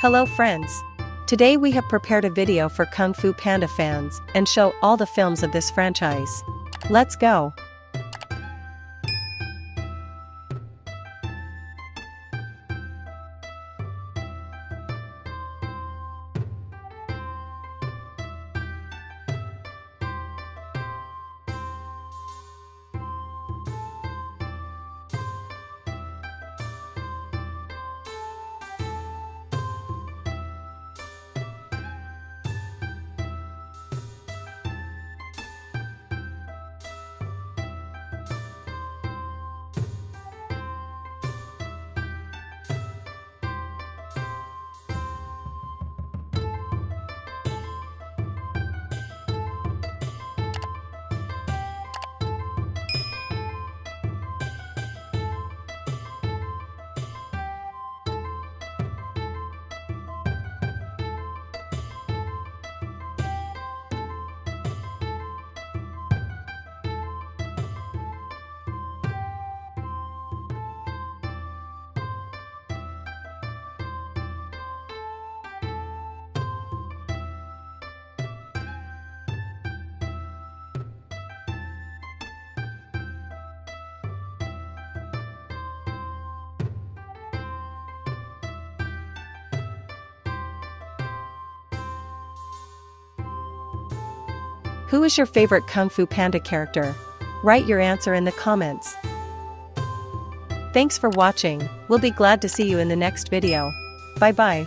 Hello friends! Today we have prepared a video for Kung Fu Panda fans and show all the films of this franchise. Let's go! Who is your favorite Kung Fu Panda character? Write your answer in the comments. Thanks for watching, we'll be glad to see you in the next video. Bye bye.